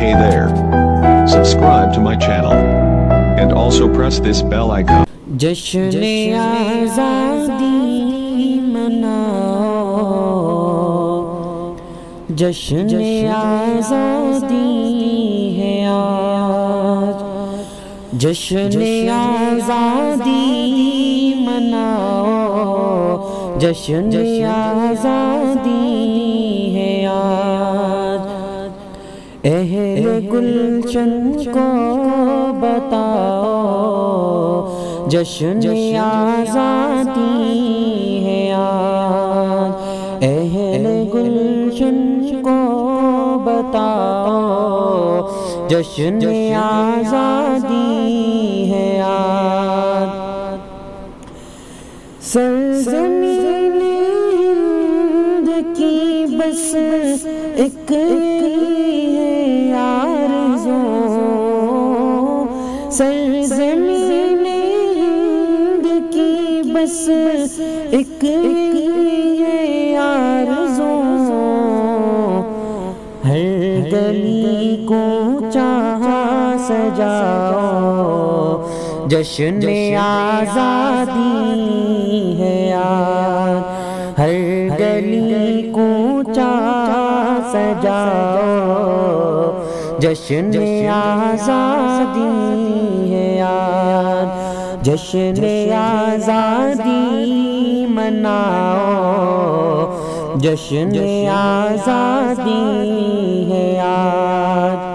Hey there. Subscribe to my channel. And also press this bell icon. जश्न आज़ादी मनाओ जश्न आज़ादी है आज जश्न आज़ादी मनाओ जश्न आज़ादी है आज अहल गुलशन को बताओ जश्न आज़ादी है आज। अहल गुलशन को बताओ जश्न आज़ादी है आज। सरजमीन हिंद की बस एक सजाओ। जश्न आज़ादी है आज हर गली को चाह सजाओ। जश्न आज़ादी है आज जश्न आज़ादी मनाओ। जश्न आज़ादी है आज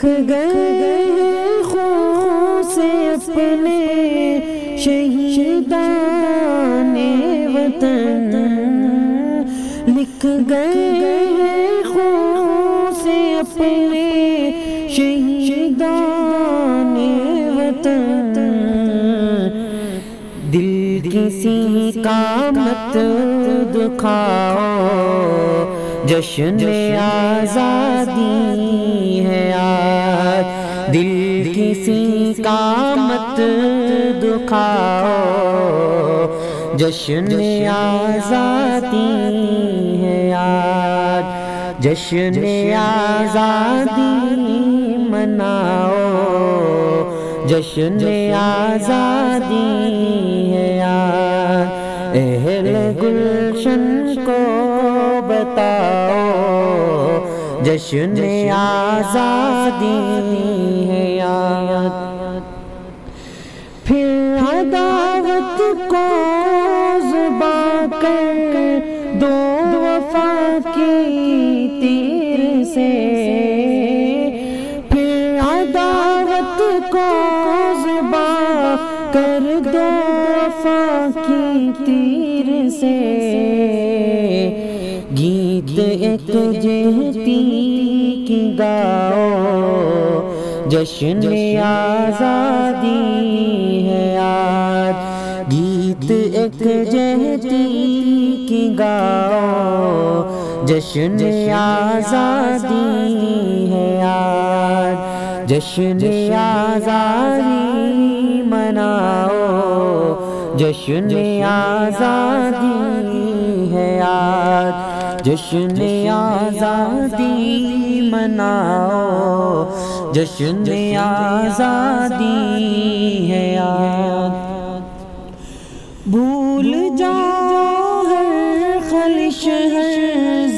लिख गए खून से अपने शहीदान वतन। लिख गए खून से अपने शहीदान वतन। दिल किसी का मत दुखाओ जश्न आज़ादी है आज। दिल किसी का मत दुखाओ। जश्न आज़ादी है आज। जश्न आज़ादी मनाओ। जश्न आज़ादी है आज। अहल गुलशन बताओ जश्न आज़ादी है याद। फिर अदावत को जुबा कर दो वफा की तीर से। फिर अदावत को जुबा कर दो वफा की तीर से। जहती की गाओ जश्न आज़ादी है आज। गीत एक जहती की गाओ जश्न आज़ादी है आज। जश्न आज़ादी मनाओ जश्न आज़ादी है आज। जश्न आज़ादी मनाओ। जश्न आज़ादी है आज भूल जाओ खलिश, हर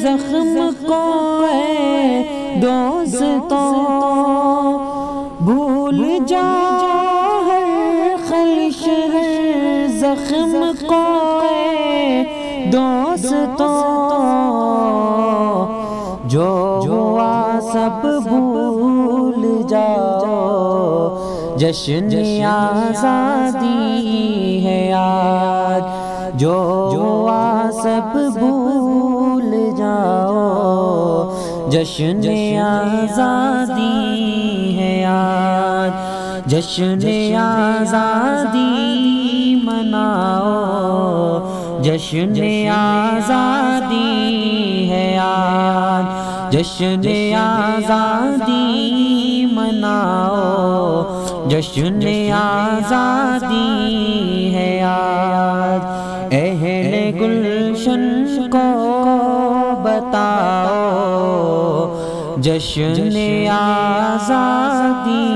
जख्म को है दोस्तों। भूल जाओ हर खलिश, हर जख्म को है दोस्तों, जो हुआ सब भूल जाओ। जश्न आज़ादी है आज। जो हुआ सब भूल जाओ। जश्न आज़ादी है आज। जश्न आज़ादी मनाओ। जश्न आज़ादी है आज। जश्न आज़ादी मनाओ। जश्न आज़ादी है आज। अहल गुलशन को बताओ। जश्न आज़ादी